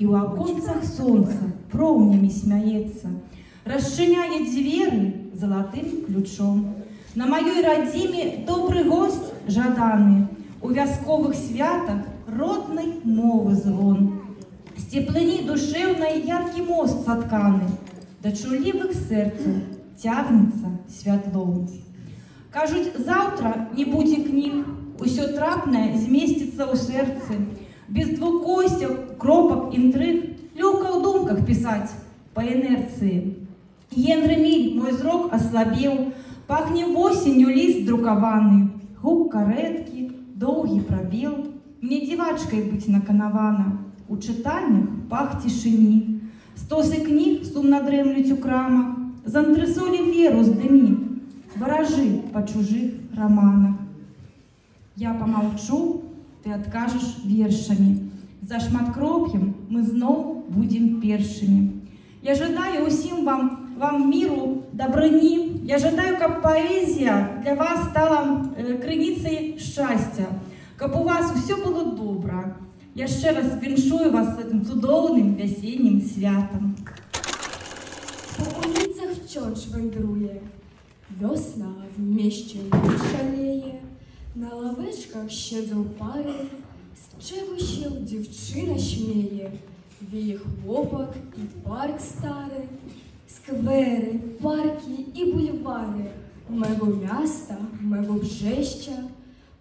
і ў аконцах сонца проўнямі смяецца, расчыняе дзверы залатым ключом. На маёй радзіме добры госць жаданы, у вясковых святах роднай мовы звон. З цеплыні душэўнай яркі мост сатканы, да чулівых сэрцаў цягнецца святлом. Кажуць, заўтра не будзе кніг, усё трапнае змесціцца ў сэрцы, без двукосцяў, кропак, інтрыг, лёгка ў думках пісаць па інерцыі. Генры міль мой зрок аслабеў, пахне восенню ліст друкаваны, гук карэткі, доўгі прабел, мне дзівачкай быць наканавана, у чытальнях пах цішыні, стосы кніг сумна дрэмлюць у крамах, з антрысолі веру здымі, варажы па чужых романах. Я помолчу, ты откажешь вершамі. За шматкроп'ем мы зноў будем першымі. Я жадаю усім вам, вам миру, добрыні. Я жадаю, каб поэзия для вас стала э, крыніцай счастья, каб у вас все было добра. Яшчэ раз віншую вас з этим цудоўным вясеннім святам. По улицах вciąż wędruje, wiosna w mieście nie На лавечках ще пари, з чевищів дівчина шміє, Вій хлопок і парк старий, сквери, парки і бульвари, мебо міста, мебо бжеща,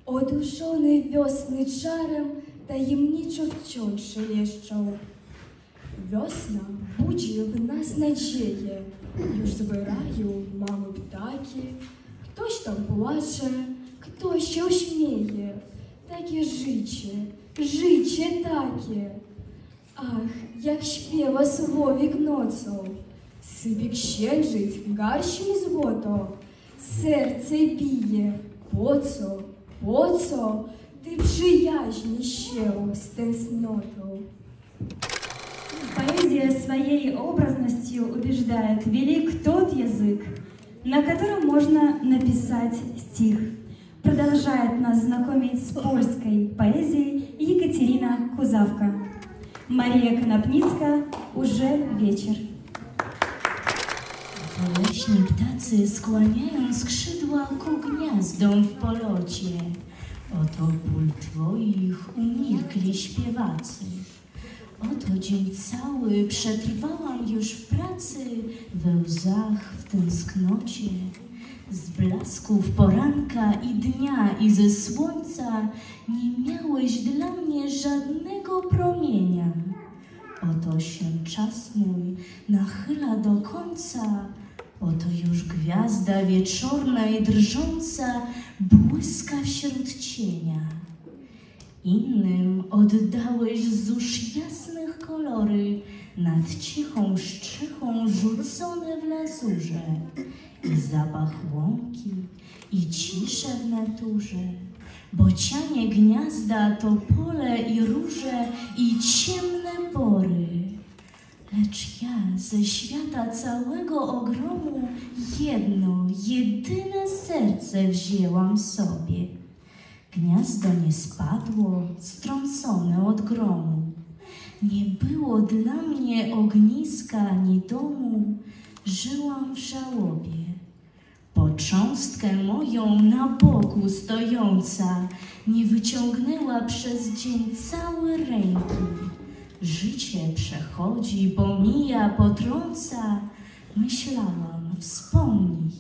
одушоний весни чарем таємнічо човчон шелещав. Весна буджі в нас надіє, Юж збираю, мами птаки, хтось там плаче. Śmieje. Takie życie, życie takie. Ach, jak śpiewa słowik nocą, sypie księżyc garścią złoto, serce bije, po co, po co, ty przyjaźni się z tęsknotą. Поэзия своей образностью убеждает велик тот язык, на котором можно написать стих. Продолжает нас знакомить с польской поэзией Екатерина Кузавка. Мария Конопницка «Уже вечер». Leśni ptacy skłaniają skrzydła ku gniazdom w polocie. Oto ból twoich umilkli śpiewacy. Oto dzień cały przetrwałam już w pracy, we łzach, w tęsknocie. Z blasków poranka i dnia i ze słońca nie miałeś dla mnie żadnego promienia. Oto się czas mój nachyla do końca, oto już gwiazda wieczorna i drżąca błyska wśród cienia. Innym oddałeś zusz jasnych kolory, nad cichą szczychą rzucone w lazurze. I zapach łąki, i ciszę w naturze. Bocianie gniazda to pole i róże, i ciemne pory. Lecz ja ze świata całego ogromu jedno, jedyne serce wzięłam sobie. Gniazdo nie spadło, strącone od gromu. Nie było dla mnie ogniska ani domu, żyłam w żałobie. Począstkę moją na boku stojąca nie wyciągnęła przez dzień całe ręki. Życie przechodzi, pomija, potrąca. Myślałam, wspomnij,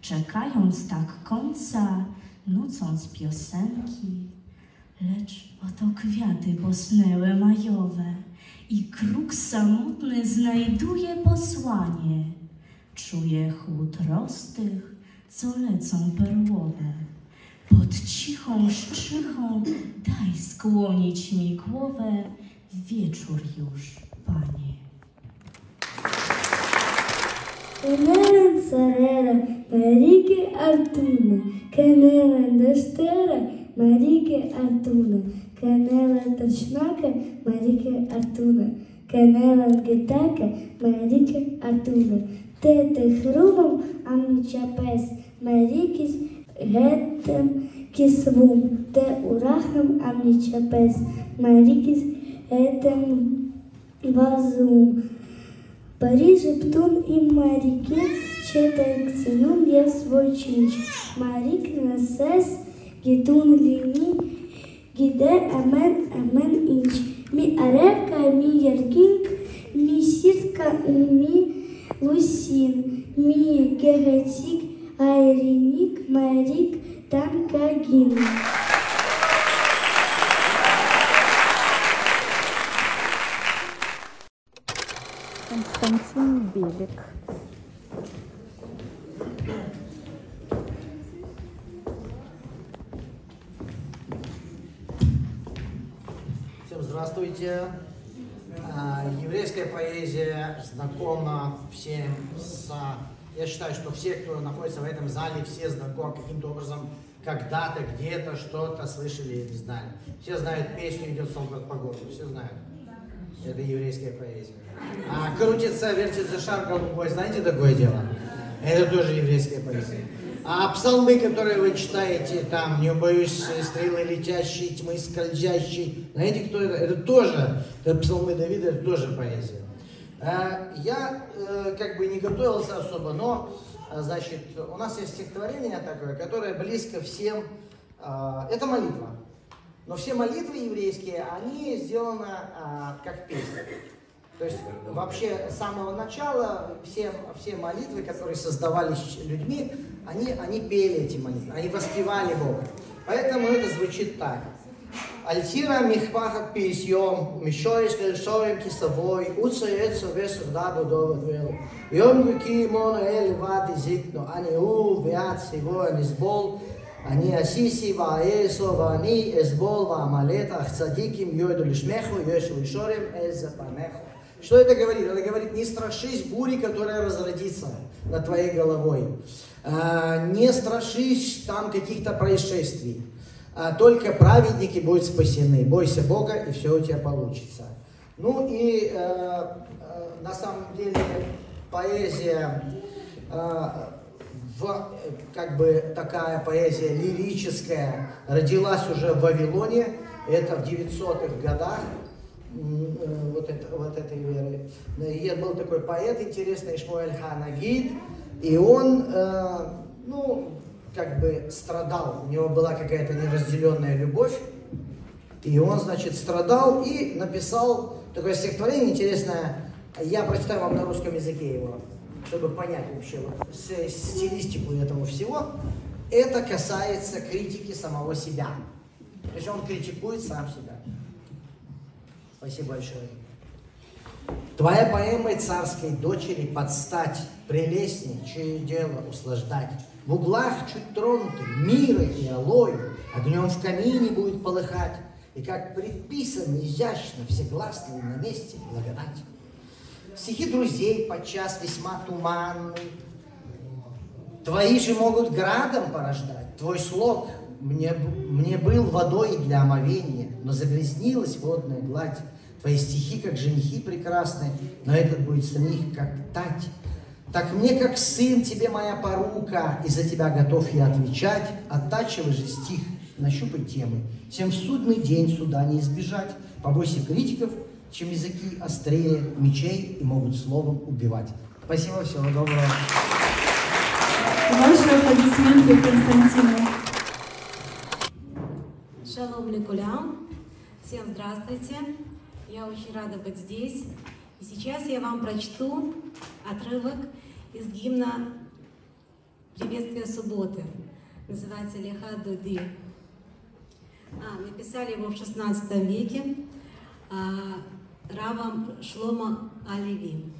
czekając tak końca, nucąc piosenki. Lecz oto kwiaty posnęły majowe i kruk samotny znajduje posłanie. Czuje chłód rostych, co lecą perłowe. Pod cichą szczychą daj skłonić mi głowę, wieczór już, panie. Canela Sarera, Marique Artuna, Canela Dostera, Marique Artuna, Canela Tachmaca, Marique Artuna, Canela Getaca, Marique Artuna, Tete Hrumam, Amnichapes, Mariquis Getem Kisvum, Te Uraham Amnichapes, Mariquis Getem Вазум. Париже птун и марике, четек ценом я свой чинч. Марик насес, гитун лини, гиде амен амен инч. Ми аревка, ми яркинг, ми сирка, ми лусин, ми гегатик, айриник, марик, танкагин. Константин Белик. Здравствуйте. А, Еврейская поэзия знакома всем с... Я считаю, что все, кто находится в этом зале, все знакомы каким-то образом когда-то, где-то, что-то слышали или знали. Все знают песню «Идет солдат по городу», все знают. Это еврейская поэзия. А крутится, вертится шар голубой, знаете такое дело? Это тоже еврейская поэзия. А псалмы, которые вы читаете, там, не боюсь стрелы летящие, тьмы скользящие, знаете, кто это? Это тоже, это псалмы Давида, это тоже поэзия. А, Я э, как бы не готовился особо, но, а, значит, у нас есть стихотворение такое, которое близко всем, это молитва. Но все молитвы еврейские, они сделаны как песня. То есть вообще с самого начала все, все молитвы, которые создавались людьми, они, они пели эти молитвы, они воспевали Бога. Поэтому это звучит так. Альтира михпахат письем, мишорис лешорим кисовой, уцаецо весов дабу дова двел. Йом вики мона эли вати зикно, ани у виат сего ани сбол, ани асиси ва эсо ва ани эсбол ва амалет, ах цадиким йойду лишмеху, йошу лешорим эз. Что это говорит? Это говорит, не страшись бури, которая разродится над твоей головой. А, Не страшись там каких-то происшествий. А Только праведники будут спасены. Бойся Бога, и все у тебя получится. Ну и э, на самом деле поэзия как бы такая поэзия лирическая родилась уже в Вавилоне, это в 900-х годах, вот, это, вот этой веры. И был такой поэт интересный, Шмуэль Ханагид, и он, э, ну, как бы страдал, у него была какая-то неразделенная любовь, и он, значит, страдал и написал такое стихотворение интересное, я прочитаю вам на русском языке его, чтобы понять вообще вот стилистику этого всего. Это касается критики самого себя. То есть он критикует сам себя. Спасибо большое. Твоя поэма царской дочери подстать, прелестней, чье дело услаждать. В углах чуть тронуты мира и алою, огнем в камине будет полыхать, и как предписано изящно, всегласно и на месте благодать. Стихи друзей подчас весьма туманны, Твои же могут градом порождать. Твой слог мне, мне был водой для омовения, но загрязнилась водная гладь. Твои стихи, как женихи прекрасны, но этот будет с них, как тать. Так мне, как сын, тебе моя порука, и за тебя готов я отвечать. Оттачивай же стих, нащупай темы. Всем в судный день суда не избежать. Побойся критиков, чем языки острее мечей и могут словом убивать. Спасибо, всего доброго. Ваши аплодисменты Константину. Шалом лекулям. Всем здравствуйте. Я очень рада быть здесь. И сейчас я вам прочту отрывок из гимна «Приветствие субботы». Называется «Леха Дуди». А, написали его в XVI веке а, Равам Шлома Оливи.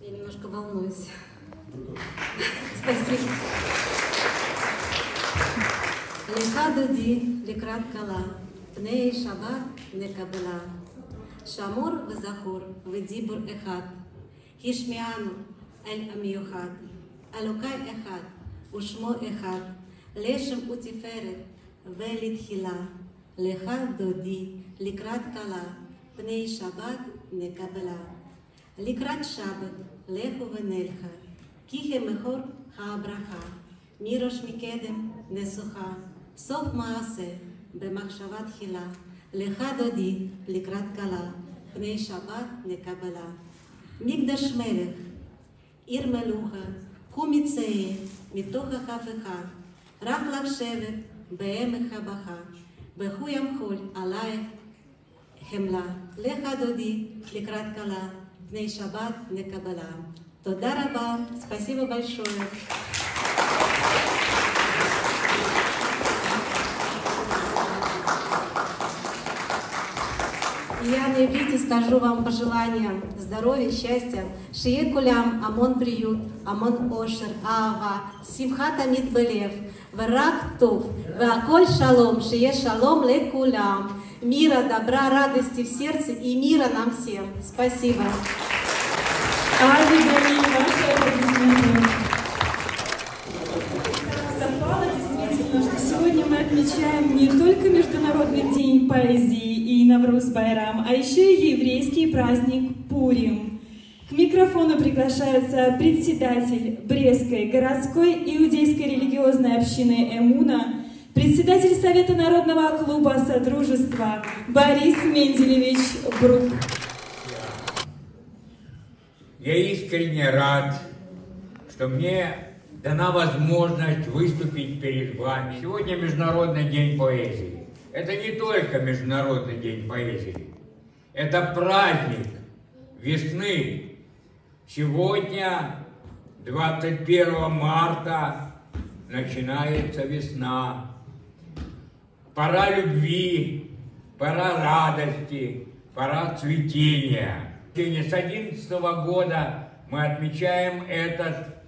Я немножко волнуюсь. Спасибо. Леха Дуди, Лекрат Кала. פני שבת נקבלה. שמור וזכור ודיבור אחד, השמיענו אל המיוחד. אלוקי אחד ושמו אחד, לשם ותפארת ולתחילה. לך דודי לקראת כלה, פני שבת נקבלה. לקראת שבת לכו ונלכה, כי כמכור הברכה. מראש מקדם נסוכה, סוף מעשה במחשבה תחילה, לך דודי לקראת כלה, פני שבת נקבלה. מקדש מלך, עיר מלוכה, קום יצא מתוך החפכה, רק לשבת בעמק הבכה, בכו ימחול עלייך חמלה. לך דודי לקראת כלה, פני שבת נקבלה. תודה רבה, спасибо большое. Я на иврите скажу вам пожелания здоровья, счастья. Шие кулям, амон приют, амон ошер, ава, симха тамид белев, враг тув, ваколь шалом, шие шалом ле кулям. Мира, добра, радости в сердце и мира нам всем. Спасибо. Совпало действительно, что сегодня мы отмечаем не только Международный день поэзии и Навруз Байрам, а еще и еврейский праздник Пурим. К микрофону приглашается председатель Брестской городской иудейской религиозной общины Эмуна, председатель Совета народного клуба Содружества Борис Менделевич Брук. Я искренне рад, что мне дана возможность выступить перед вами. Сегодня Международный день поэзии. Это не только Международный день поэзии. Это праздник весны. Сегодня, 21 марта, начинается весна. Пора любви, пора радости, пора цветения. С 2011 года мы отмечаем этот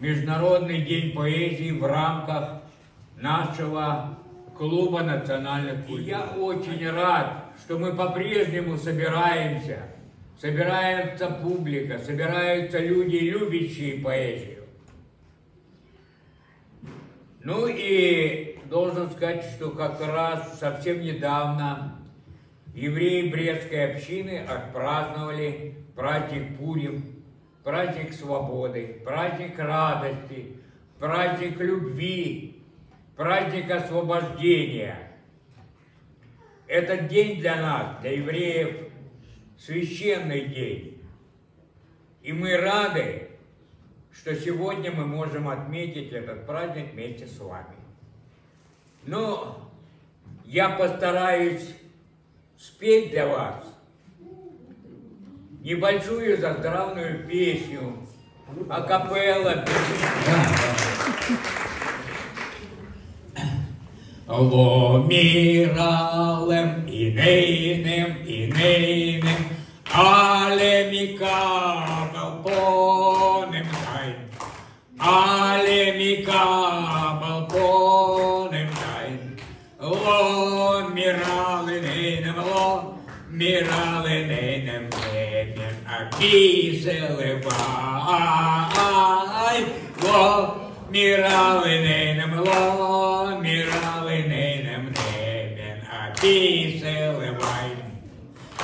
Международный день поэзии в рамках нашего клуба национальных культур. И я очень рад, что мы по-прежнему собираемся, собирается публика, собираются люди, любящие поэзию. Ну и должен сказать, что как раз совсем недавно евреи Брестской общины отпраздновали праздник Пурим, праздник свободы, праздник радости, праздник любви, праздник освобождения. Этот день для нас, для евреев, священный день. И мы рады, что сегодня мы можем отметить этот праздник вместе с вами. Но я постараюсь спеть для вас небольшую заздравную песню, акапелла. Ло миралем инейным, инейным, але микабел понем дай, але микабел понем дай, ло миралым, ло миралым, Ленин, акиселы вай, ло миралым, ло миралым, Ленин, акиселы вай.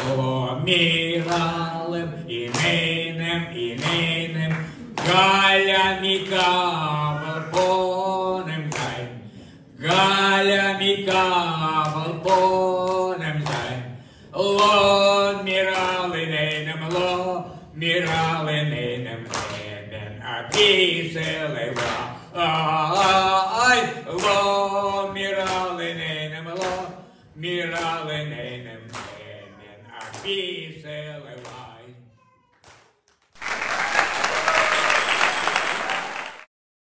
О, миралым, инейным, инейным, Галя Микабал, понем дай, Галя Микабал, понем дай, Ло, миралы, нейным, ло, миралы, нейным, нейным, Аписелы, ай, Mira lenenem, lenem,